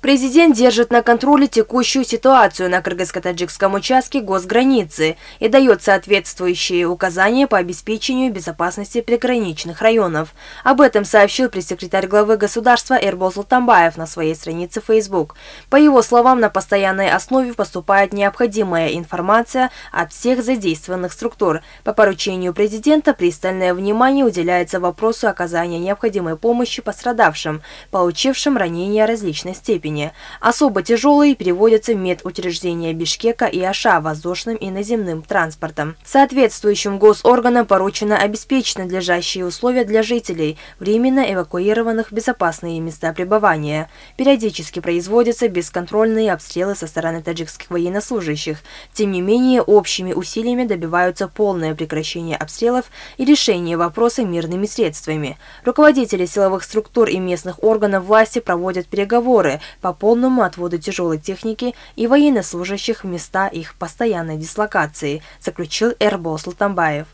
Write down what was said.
Президент держит на контроле текущую ситуацию на кыргызско-таджикском участке госграницы и дает соответствующие указания по обеспечению безопасности приграничных районов. Об этом сообщил пресс-секретарь главы государства Эрбол Султанбаев на своей странице Facebook. По его словам, на постоянной основе поступает необходимая информация от всех задействованных структур. По поручению президента пристальное внимание уделяется вопросу оказания необходимой помощи пострадавшим, получившим ранения различной степени степени. Особо тяжелые переводятся в медучреждения Бишкека и Аша воздушным и наземным транспортом. Соответствующим госорганам поручено обеспечить надлежащие условия для жителей, временно эвакуированных в безопасные места пребывания. Периодически производятся бесконтрольные обстрелы со стороны таджикских военнослужащих. Тем не менее, общими усилиями добиваются полное прекращение обстрелов и решения вопроса мирными средствами. Руководители силовых структур и местных органов власти проводят переговоры, по полному отводу тяжелой техники и военнослужащих в места их постоянной дислокации, заключил Эрбол Султанбаев.